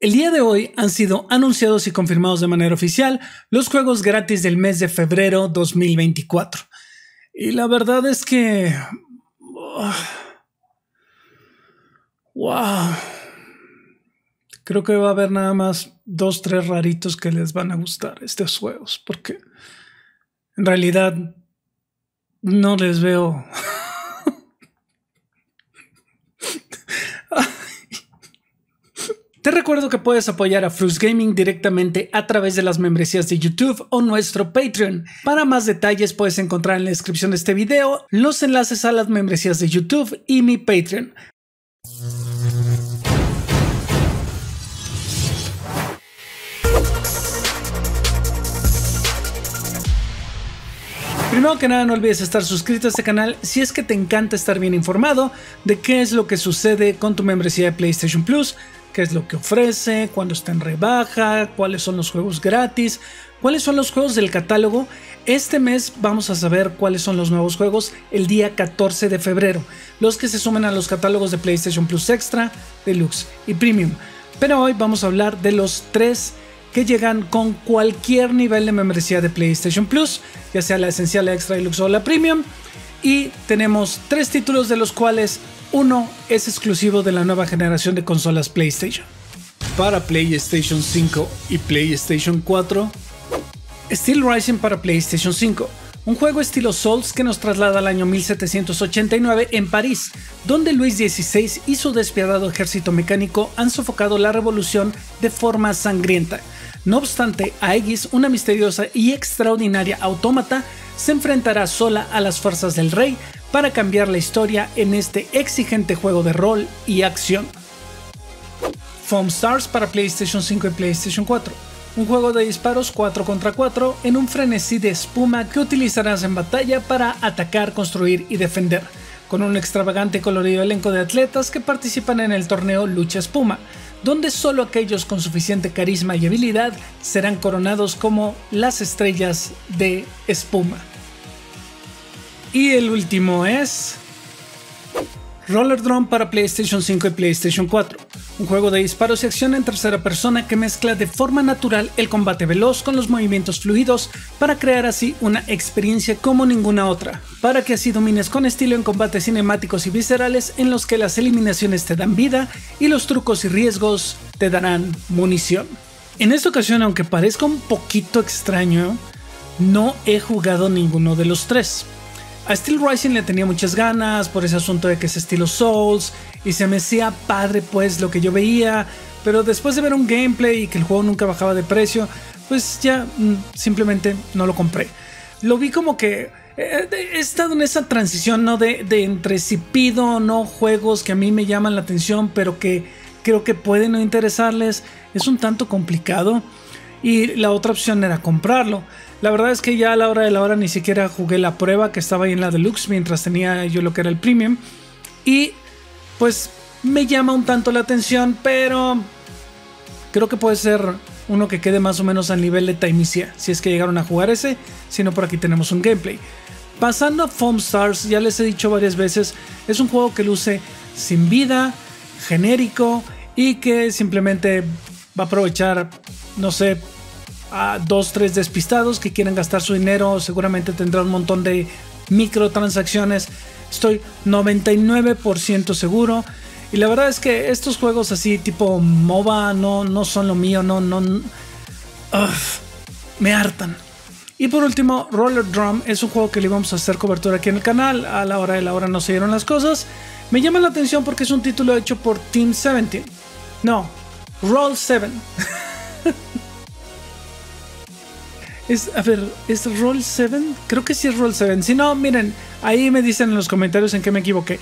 El día de hoy han sido anunciados y confirmados de manera oficial los juegos gratis del mes de febrero 2024. Y la verdad es que... ¡Wow! Creo que va a haber nada más dos, tres raritos que les van a gustar estos juegos, porque en realidad no les veo Te recuerdo que puedes apoyar a Frus Gaming directamente a través de las membresías de YouTube o nuestro Patreon. Para más detalles puedes encontrar en la descripción de este video los enlaces a las membresías de YouTube y mi Patreon. Primero que nada no olvides estar suscrito a este canal si es que te encanta estar bien informado de qué es lo que sucede con tu membresía de PlayStation Plus qué es lo que ofrece, cuándo está en rebaja, cuáles son los juegos gratis, cuáles son los juegos del catálogo. Este mes vamos a saber cuáles son los nuevos juegos el día 14 de febrero, los que se sumen a los catálogos de PlayStation Plus Extra, Deluxe y Premium. Pero hoy vamos a hablar de los tres que llegan con cualquier nivel de membresía de PlayStation Plus, ya sea la esencial, la extra, deluxe o la premium. Y tenemos tres títulos de los cuales uno es exclusivo de la nueva generación de consolas PlayStation. Para PlayStation 5 y PlayStation 4, Steel Rising para PlayStation 5, un juego estilo Souls que nos traslada al año 1789 en París, donde Luis XVI y su despiadado ejército mecánico han sofocado la revolución de forma sangrienta. No obstante, Aegis, una misteriosa y extraordinaria autómata, se enfrentará sola a las fuerzas del rey para cambiar la historia en este exigente juego de rol y acción. Foam Stars para PlayStation 5 y PlayStation 4. Un juego de disparos 4 contra 4 en un frenesí de espuma que utilizarás en batalla para atacar, construir y defender, con un extravagante y colorido elenco de atletas que participan en el torneo Lucha Espuma, donde solo aquellos con suficiente carisma y habilidad serán coronados como las estrellas de espuma. Y el último es Roller Drone para PlayStation 5 y PlayStation 4, un juego de disparos y acción en tercera persona que mezcla de forma natural el combate veloz con los movimientos fluidos para crear así una experiencia como ninguna otra, para que así domines con estilo en combates cinemáticos y viscerales en los que las eliminaciones te dan vida y los trucos y riesgos te darán munición. En esta ocasión, aunque parezca un poquito extraño, no he jugado ninguno de los tres. A Steel Rising le tenía muchas ganas por ese asunto de que es estilo Souls y se me hacía padre pues lo que yo veía, pero después de ver un gameplay y que el juego nunca bajaba de precio, pues ya mm, simplemente no lo compré. Lo vi como que eh, he estado en esa transición, ¿no? De, de, entre si pido o no juegos que a mí me llaman la atención, pero que creo que pueden no interesarles. Es un tanto complicado. Y la otra opción era comprarlo. La verdad es que ya a la hora de la hora ni siquiera jugué la prueba que estaba ahí en la deluxe mientras tenía yo lo que era el premium. Y pues me llama un tanto la atención, pero creo que puede ser uno que quede más o menos al nivel de Taimisia, si es que llegaron a jugar ese, si no por aquí tenemos un gameplay. Pasando a Foam Stars, ya les he dicho varias veces, es un juego que luce sin vida, genérico y que simplemente va a aprovechar, no sé, a dos, tres despistados que quieren gastar su dinero, seguramente tendrá un montón de microtransacciones. Estoy 99% seguro. Y la verdad es que estos juegos así tipo MOBA no, no son lo mío, no, no, me hartan. Y por último, Roller Drum es un juego que le vamos a hacer cobertura aquí en el canal. A la hora de la hora no se dieron las cosas. Me llama la atención porque es un título hecho por Team 17. No, Roll 7. Es, a ver, ¿es Roll 7? Creo que sí es Roll 7. Si no, miren, ahí me dicen en los comentarios en qué me equivoqué.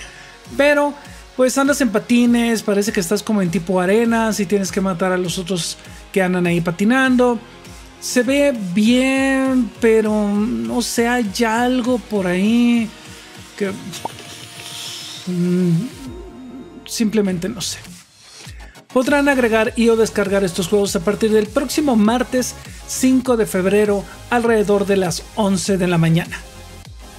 Pero, pues andas en patines, parece que estás como en tipo arenas y tienes que matar a los otros que andan ahí patinando. Se ve bien, pero no sé, hay algo por ahí que... Mm, simplemente no sé. Podrán agregar y o descargar estos juegos a partir del próximo martes 5 de febrero alrededor de las 11 de la mañana.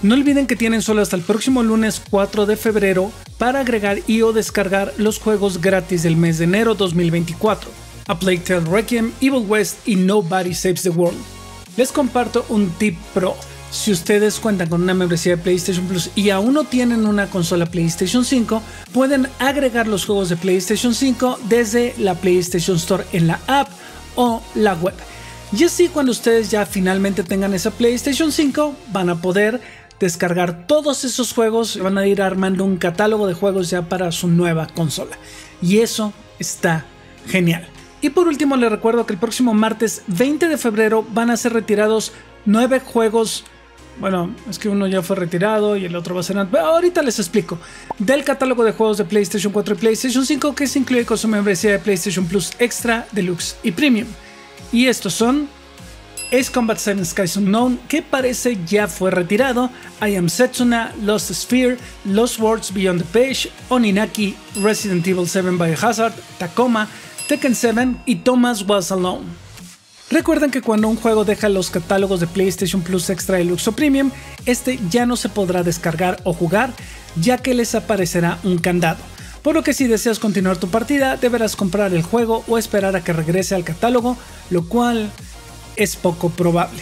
No olviden que tienen solo hasta el próximo lunes 4 de febrero para agregar y o descargar los juegos gratis del mes de enero 2024. A Plague Tale Requiem, Evil West y Nobody Saves the World. Les comparto un tip pro. Si ustedes cuentan con una membresía de PlayStation Plus y aún no tienen una consola PlayStation 5, pueden agregar los juegos de PlayStation 5 desde la PlayStation Store en la app o la web. Y así cuando ustedes ya finalmente tengan esa PlayStation 5, van a poder descargar todos esos juegos, van a ir armando un catálogo de juegos ya para su nueva consola. Y eso está genial. Y por último les recuerdo que el próximo martes 20 de febrero van a ser retirados 9 juegos bueno, es que uno ya fue retirado y el otro va a ser... Ahorita les explico. Del catálogo de juegos de PlayStation 4 y PlayStation 5 que se incluye con su membresía de PlayStation Plus Extra, Deluxe y Premium. Y estos son Ace Combat 7 Skies Unknown, que parece ya fue retirado, I Am Setsuna, Lost Sphere, Lost Words Beyond the Page, Oninaki, Resident Evil 7 Biohazard, Tacoma, Tekken 7 y Thomas Was Alone. Recuerden que cuando un juego deja los catálogos de PlayStation Plus Extra Deluxe o Premium, este ya no se podrá descargar o jugar, ya que les aparecerá un candado. Por lo que si deseas continuar tu partida, deberás comprar el juego o esperar a que regrese al catálogo, lo cual es poco probable.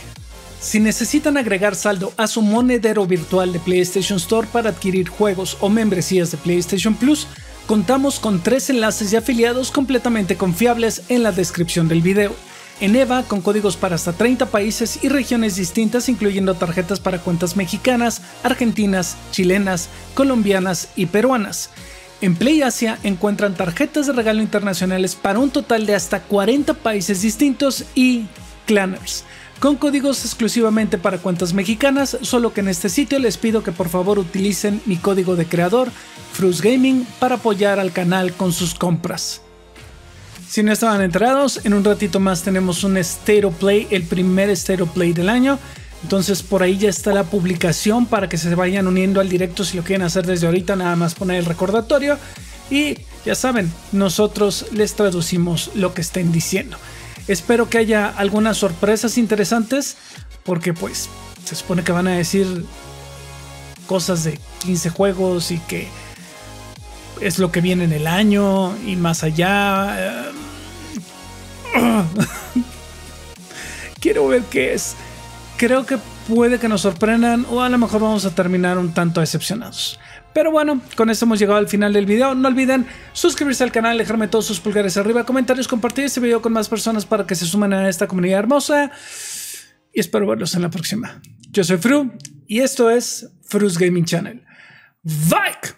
Si necesitan agregar saldo a su monedero virtual de PlayStation Store para adquirir juegos o membresías de PlayStation Plus, contamos con tres enlaces y afiliados completamente confiables en la descripción del video en EVA con códigos para hasta 30 países y regiones distintas, incluyendo tarjetas para cuentas mexicanas, argentinas, chilenas, colombianas y peruanas. En Play Asia encuentran tarjetas de regalo internacionales para un total de hasta 40 países distintos y clanners, con códigos exclusivamente para cuentas mexicanas, solo que en este sitio les pido que por favor utilicen mi código de creador, Frus Gaming, para apoyar al canal con sus compras. Si no estaban enterados, en un ratito más tenemos un Stereo Play, el primer Stereo Play del año. Entonces por ahí ya está la publicación para que se vayan uniendo al directo si lo quieren hacer desde ahorita, nada más poner el recordatorio. Y ya saben, nosotros les traducimos lo que estén diciendo. Espero que haya algunas sorpresas interesantes porque pues se supone que van a decir cosas de 15 juegos y que es lo que viene en el año y más allá. Quiero ver qué es. Creo que puede que nos sorprendan o a lo mejor vamos a terminar un tanto decepcionados. Pero bueno, con esto hemos llegado al final del video. No olviden suscribirse al canal, dejarme todos sus pulgares arriba, comentarios, compartir este video con más personas para que se sumen a esta comunidad hermosa. Y espero verlos en la próxima. Yo soy Fru y esto es Fru's Gaming Channel. Bye.